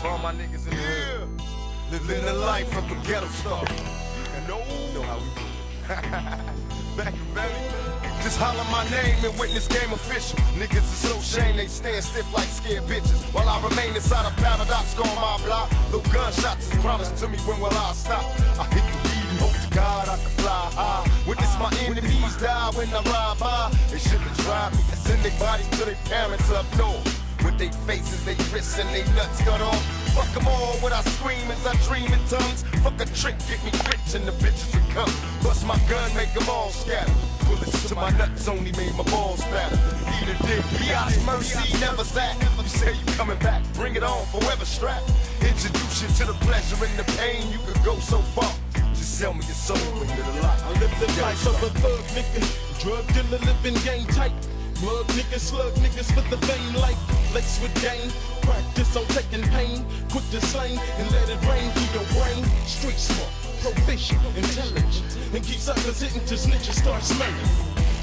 For all my niggas in the hood. Living the life of a ghetto star. And no, know how we do. Back in Valley. Just holler my name and witness game official. Niggas is so shame they stand stiff like scared bitches. While I remain inside a paradox on my block. Though gunshots is promised to me, when will I stop? I hit the weed and hope to God I can fly high. Witness my enemies die when I ride by. They shouldn't drive me. I send their bodies to their parents up north. With their faces, they wrists, and they nuts cut off. Fuck them all when I scream as I dream in tongues. Fuck a trick, get me rich and the bitches will come. Bust my gun, make them all scatter. Bullets to my nuts only made my balls fatter. Eat a dick, Biatch mercy never sat. You say you coming back, bring it on, forever strap. Introduce you to the pleasure and the pain, you could go so far. Just sell me your soul into the lot. I live the life of a thug nigga, drug dealer living game tight. Mug niggas, slug niggas for the vein like lace with game. Practice on taking pain, quick to slang and let it rain through your brain. Street smart, proficient, intelligent, and keep suckers hitting till snitches start smelling.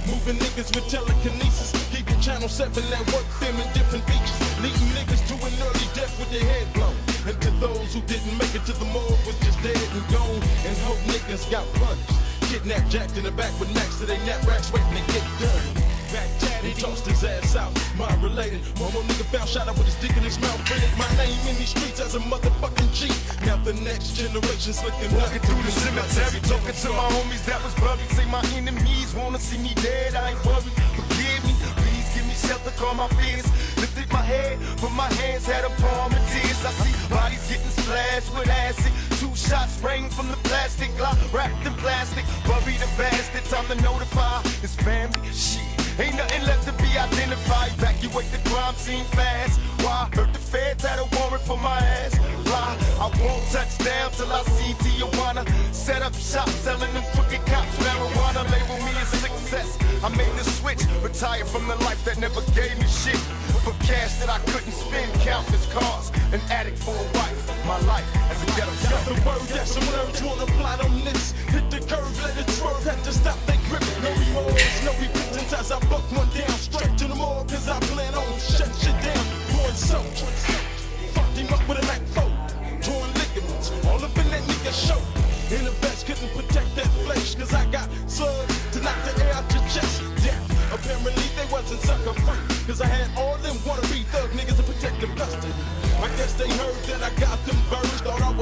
Moving niggas with telekinesis, keeping channel 7 at work, filming different beaches. Leading niggas to an early death with their head blown. And to those who didn't make it to the morgue was just dead and gone. And hope niggas got punished. Kidnapped, jacked in the back with necks to they nap racks waiting to get done. Back he tossed his ass out. My related, one more nigga found shot up with his dick in his mouth. Printed my name in these streets as a motherfucking G. Now the next generation's looking Walking through the cemetery, talking to my homies that was buried. Say my enemies wanna see me dead. I ain't worried. Forgive me, please give me shelter, calm my fears. Lifted my head, but my hands had a palm of tears. I see bodies getting splashed with acid. Two shots spraying from the plastic, Glock wrapped in plastic. Bury the bastard, time to notify his family. Shit. Ain't nothing left to be identified. Evacuate the crime scene fast. Why? Heard the feds had a warrant for my ass. Fly. I won't touch down till I see Tijuana. Set up shop selling them crooked cops marijuana. Label me a success. I made the switch. Retired from the life that never gave me shit. For cash that I couldn't spend. Countless cars. An addict for a wife. My life as a ghetto Got the word that some nerds wanna plot on this.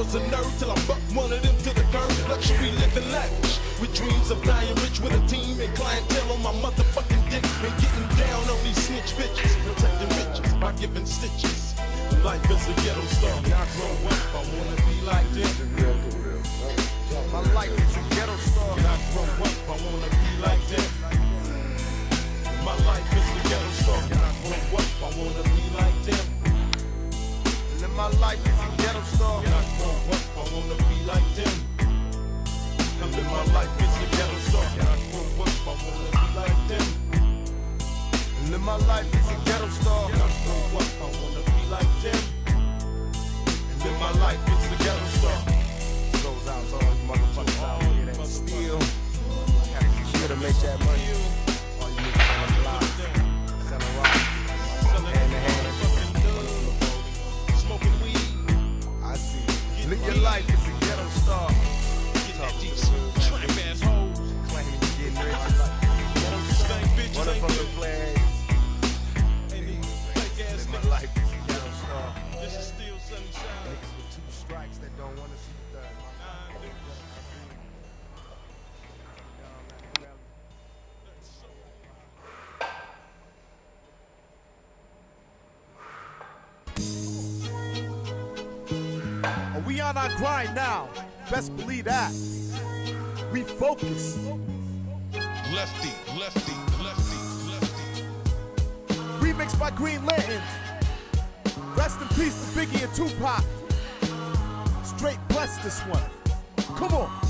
Was a nerd till I bucked one of them to the curb. Luxury living lavish, with dreams of dying rich with a team and clientele on my motherfucking dick. And getting down on these snitch bitches, protecting riches by giving stitches. Life is a ghetto star, I grow up, I wanna be like them. My life is a ghetto star. When I grow up, I wanna be like them. My life is a ghetto star, when I grow up, I wanna be like them. And my life is a star. When I grow up, I wanna be like them. Live my life as a ghetto star. When I grow up, I wanna be like them. And then my life is a ghetto star. When I grow up, I wanna be like them. And live my life as a ghetto star. Goes out to all you motherfuckers out here that steal. To make that money. The flags. My life a star. This is still sunshine. Niggas with two strikes that don't want to see. Nine dudes. We on our grind now? Best believe that. We focus. Lefty, lefty. By Green Lantern. Rest in peace to Biggie and Tupac. Straight bless this one. Come on.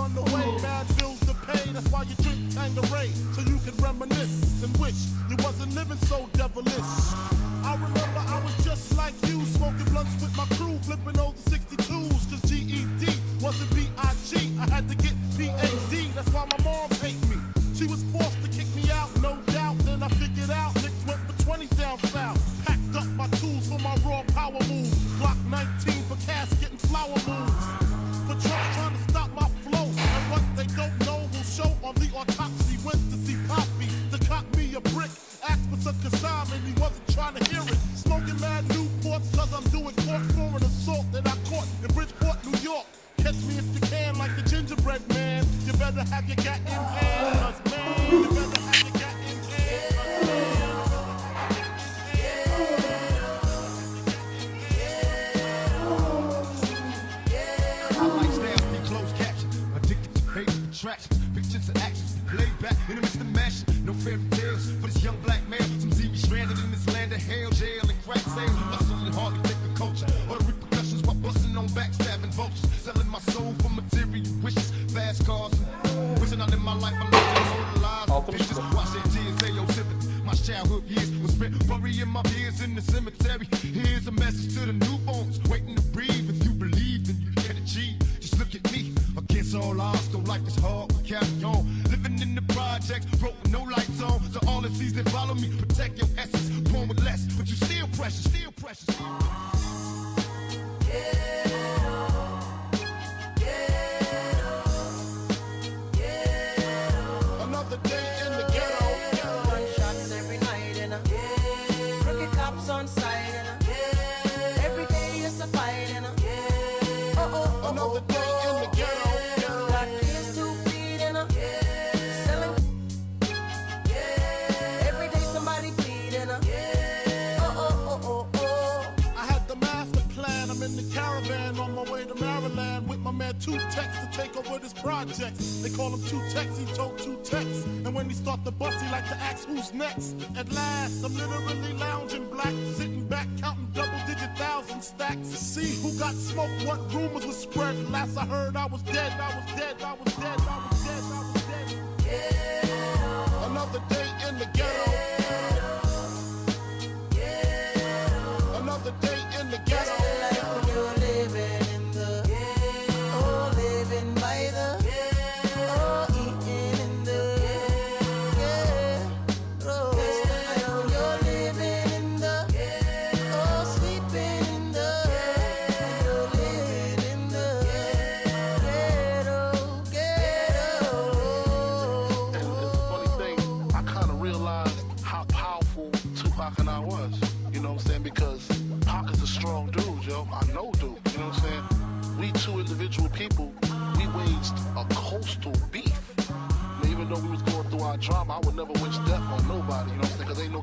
On the way, mad bills to pay. That's why you drink Tanqueray so you can reminisce and wish you wasn't living so devilish. I remember I was just like you, smoking blunts with my crew, flipping over 62s, cause GED wasn't B-I-G. I had to get B-A-D, that's why my mom hate me. She was forced to kick Selling my soul for material wishes, fast cars. Wishing out in my life, I'm living all lies. Altı Bitches buçuk. watch their tears, say yo sympathy. My childhood years was spent burying my peers in the cemetery. Here's a message to the newborns waiting to breathe. If you believe, then you can achieve. Just look at me against all odds. Though life is hard, we carry on. Living in the projects, broke with no lights on. So all the seas that follow me, protect your essence. Born with less, but you still precious, still precious. Still over this project. They call him Two Tex, he told Two Tex. And when he start the bus, he like to ask who's next. At last, I'm literally lounging black, sitting back, counting double digit thousand stacks to see who got smoked, what rumors were spread. Last I heard, I was dead, I was dead, I was dead, I was dead, I was dead. Yo. I know dude. You know what I'm saying? We two individual people, we waged a coastal beef. And even though we was going through our drama, I would never wish death on nobody, you know what I'm saying? Because ain't no